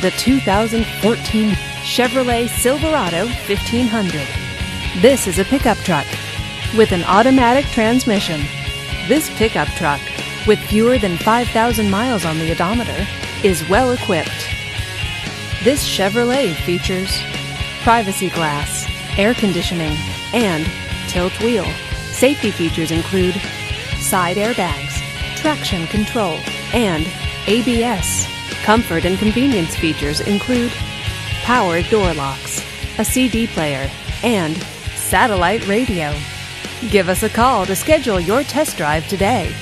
the 2014 Chevrolet Silverado 1500. This is a pickup truck with an automatic transmission. This pickup truck, with fewer than 5,000 miles on the odometer, is well equipped. This Chevrolet features privacy glass, air conditioning, and tilt wheel. Safety features include side airbags, traction control, and ABS. Comfort and convenience features include power door locks, a CD player, and satellite radio. Give us a call to schedule your test drive today.